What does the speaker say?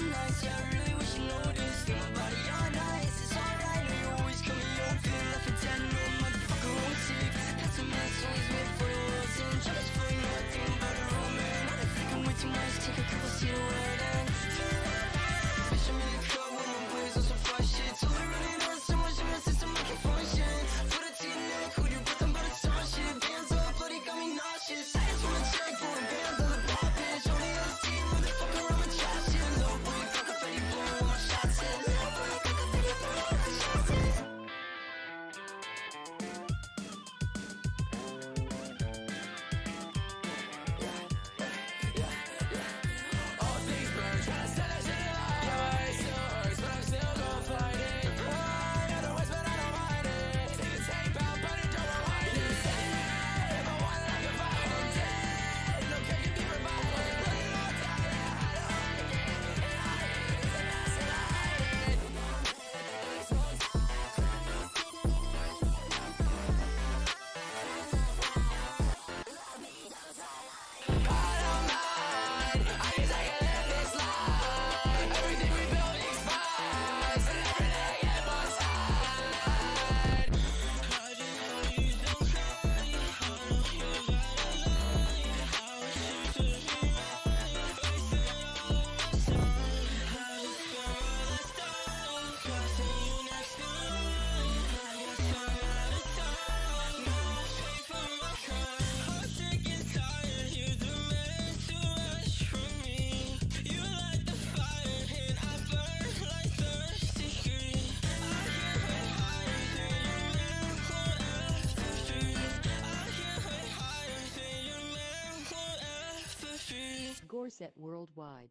some nights, yeah, Gorset Worldwide.